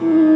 Mm.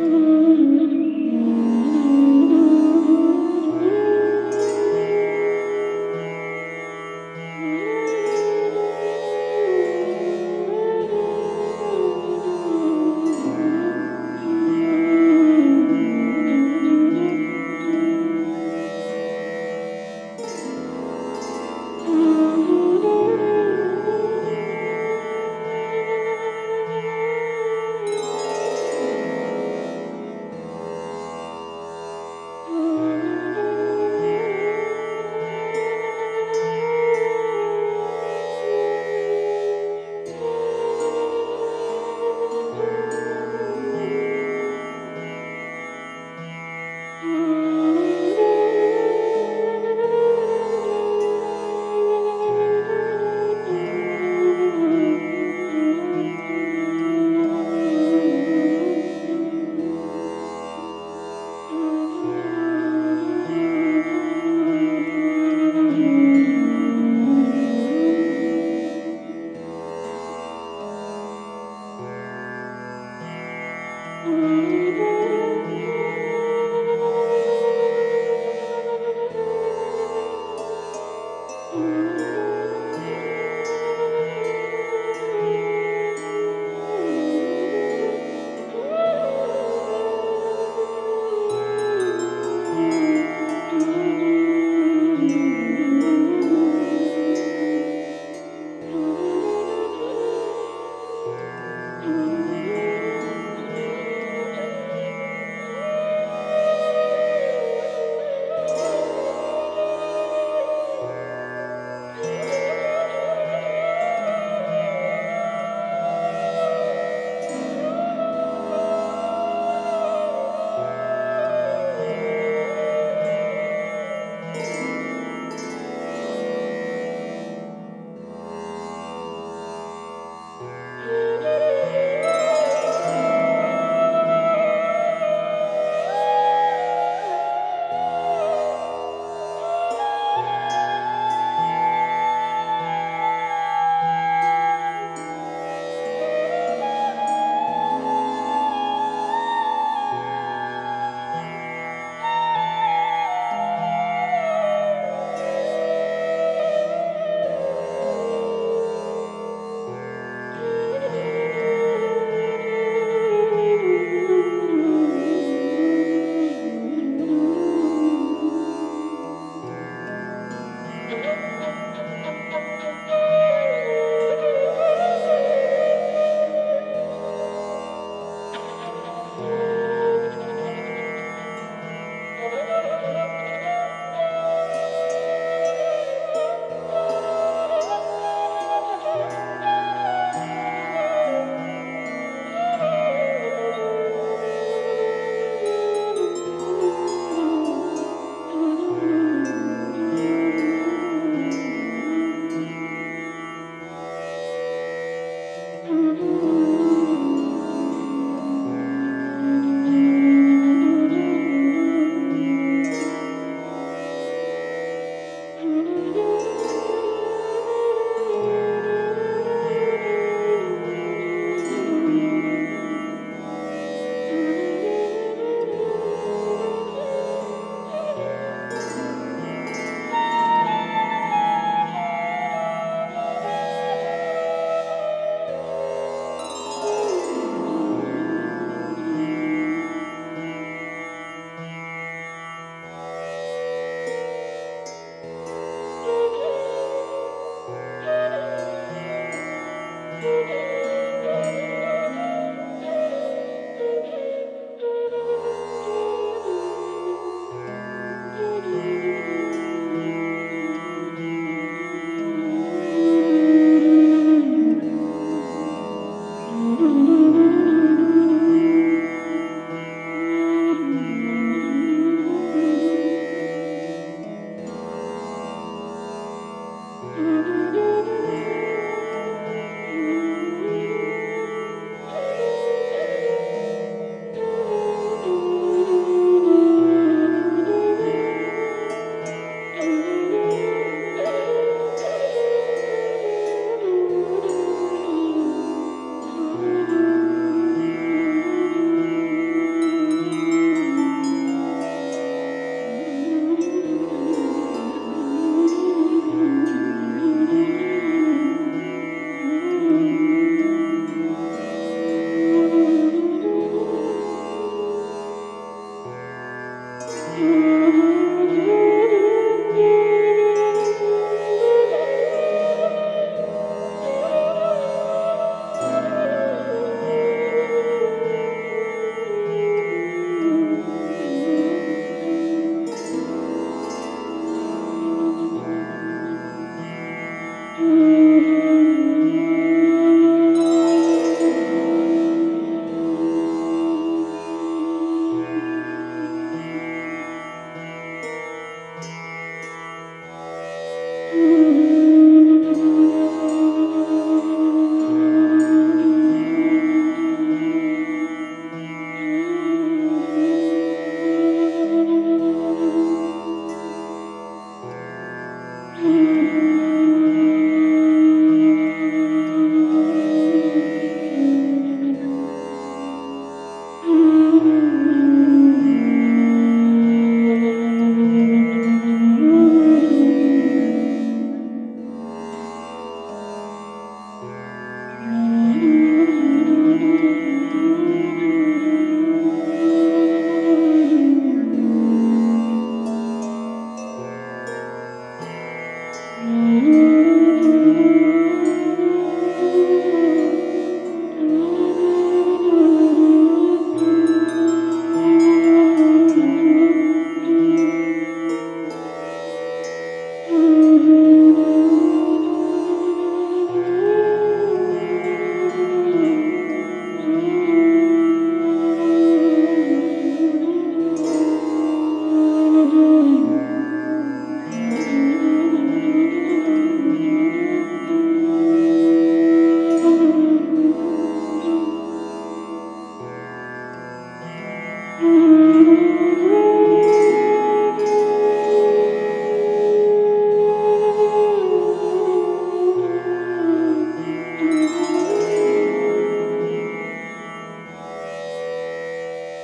Mm-hmm.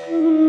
Mm-hmm.